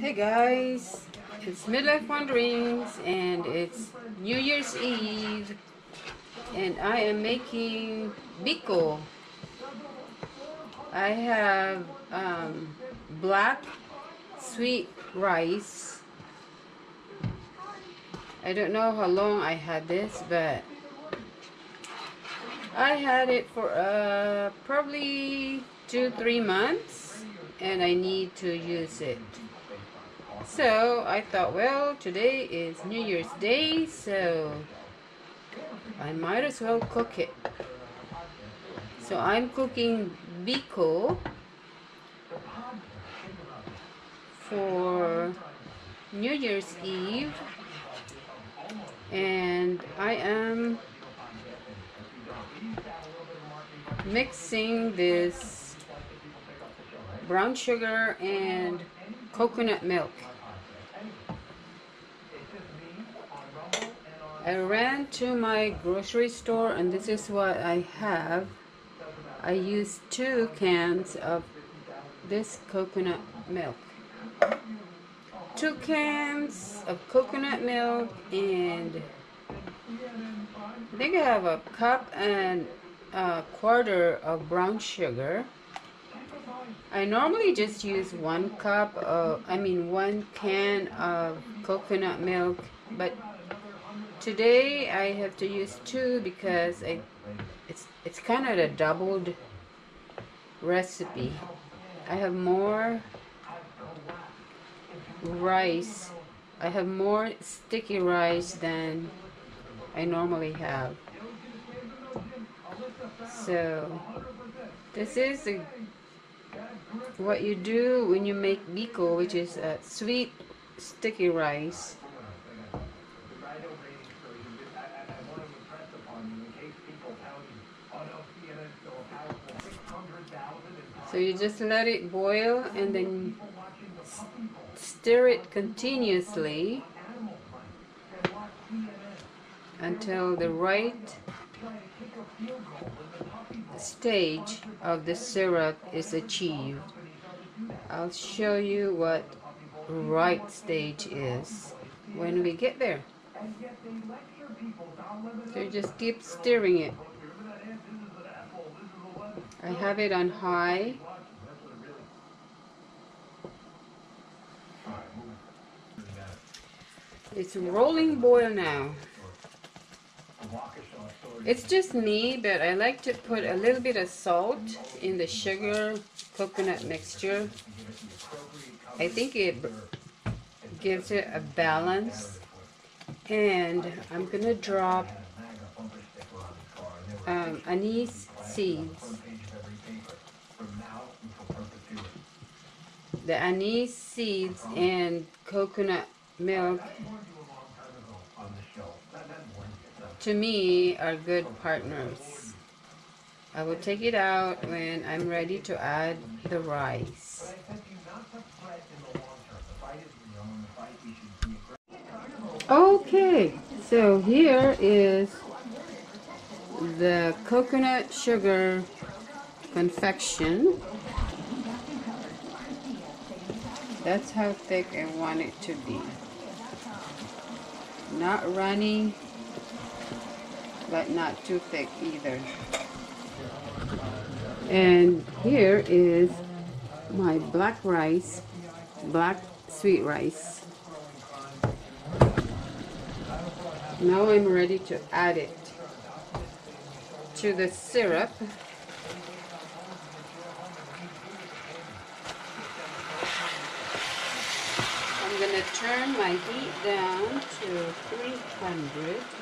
Hey guys, it's Midlife Wanderings and it's New Year's Eve and I am making biko. I have um, black sweet rice. I don't know how long I had this but I had it for uh, probably two three months and I need to use it. So I thought, well, today is New Year's Day, so I might as well cook it. So I'm cooking biko for New Year's Eve and I am mixing this brown sugar and coconut milk. I ran to my grocery store and this is what I have. I used two cans of this coconut milk. Two cans of coconut milk and I think I have a cup and a quarter of brown sugar. I normally just use one cup of, I mean one can of coconut milk, but Today I have to use two because I, it's it's kind of a doubled recipe. I have more rice. I have more sticky rice than I normally have. So this is a, what you do when you make biko, which is a sweet sticky rice. So you just let it boil and then stir it continuously until the right stage of the syrup is achieved. I'll show you what right stage is when we get there. So just keep stirring it. I have it on high. It's rolling boil now. It's just me, but I like to put a little bit of salt in the sugar coconut mixture. I think it gives it a balance. And I'm going to drop um, anise seeds the anise seeds and coconut milk to me are good partners. I will take it out when I'm ready to add the rice. Okay, so here is the coconut sugar confection. That's how thick I want it to be. Not runny, but not too thick either. And here is my black rice, black sweet rice. Now I'm ready to add it to the syrup. I'm going to turn my heat down to 300.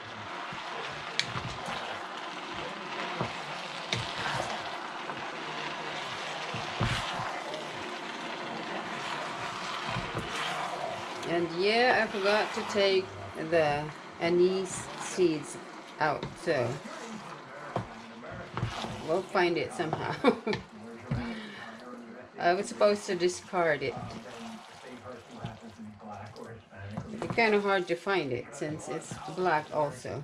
And yeah, I forgot to take the anise seeds out, so we'll find it somehow. I was supposed to discard it. It's kind of hard to find it since it's black also.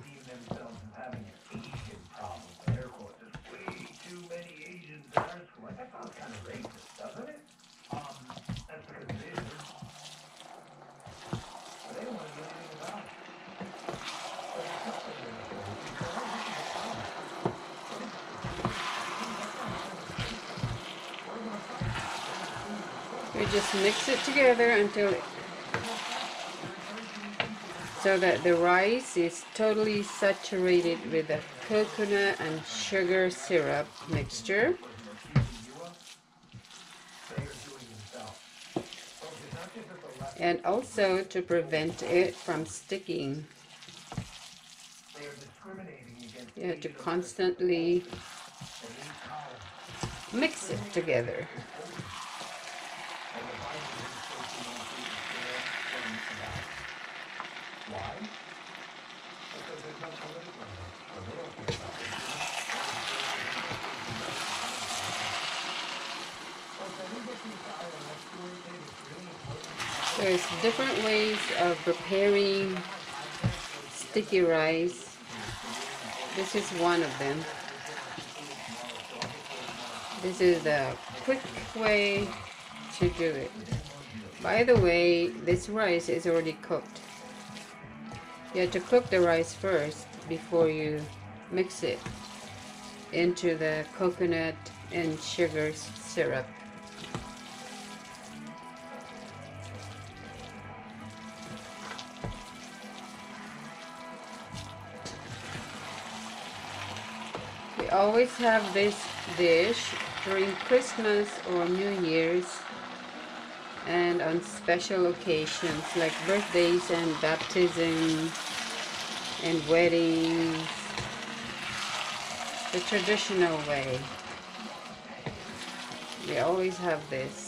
Just mix it together until it, so that the rice is totally saturated with the coconut and sugar syrup mixture. And also to prevent it from sticking. You have to constantly mix it together. There's different ways of preparing sticky rice. This is one of them. This is the quick way to do it. By the way, this rice is already cooked. You have to cook the rice first before you mix it into the coconut and sugar syrup. We always have this dish during Christmas or New Year's and on special occasions like birthdays and baptisms and weddings the traditional way. We always have this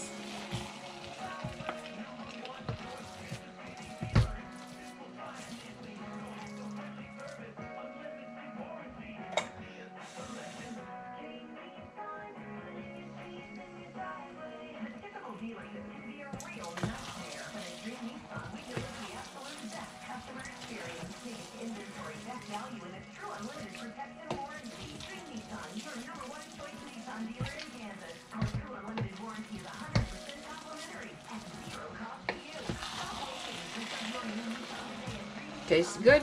Tastes good.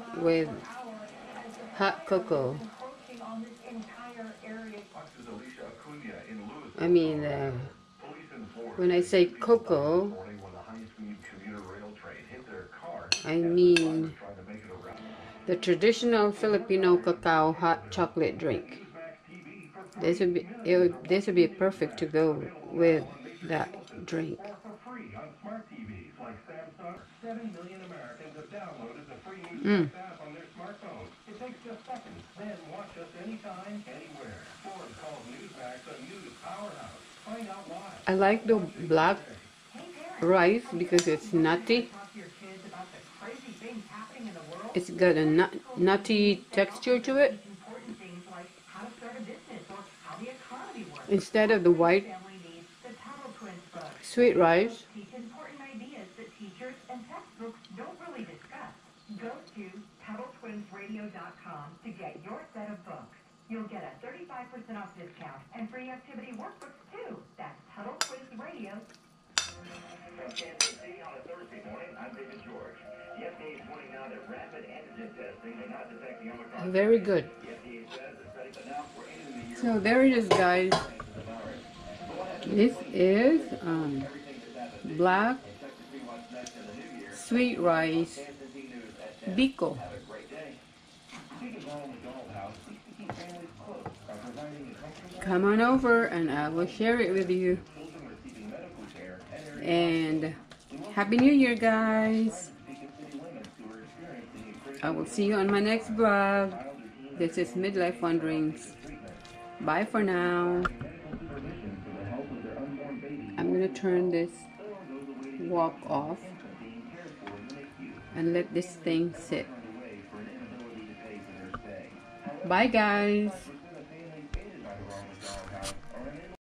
with hot cocoa. I mean, uh, when I say cocoa, I mean the traditional Filipino cacao hot chocolate drink. This would be would, this would be perfect to go with that drink. Mm. It takes just seconds. Then watch us anytime, anywhere. Ford calls Newsmax a powerhouse. Find out why. I like the black rice because it's nutty. It's got a nut, nutty texture to it. Instead of the white sweet rice. Go to TuttleTwinsRadio.com to get your set of books. You'll get a 35% off discount and free activity workbooks too. That's Tuttle Twins Radio. From Kansas City on a Thursday morning, I'm David George. The FDA is pointing out that rapid antigen testing may not detect the Omicron. Very good. So there it is, guys. This is um, black sweet rice biko. Come on over and I will share it with you. And Happy New Year, guys. I will see you on my next vlog. This is Midlife Wanderings. Bye for now. I'm going to turn this wok off and let this thing sit. Bye guys.